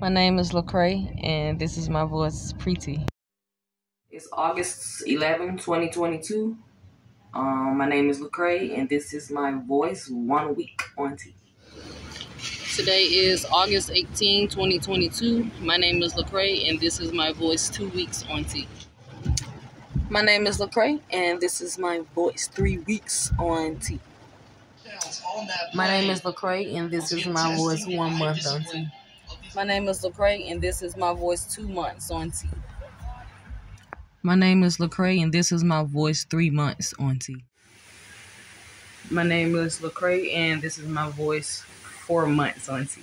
My name is Lecrae, and this is my voice, pre-T. It's August 11, 2022. Um, my name is Lecrae, and this is my voice, One Week on T. Today is August 18, 2022. My name is Lecrae, and this is my voice, Two Weeks on T. My name is Lecrae, and this is my voice, Three Weeks on T. My name is Lecrae, and this is my voice, One Month on T. My name is Lecrae, and this is my voice, Two Months on T. My name is Lecrae, and this is my voice, Three Months on T. My name is Lecrae, and this is my voice, Four Months on T.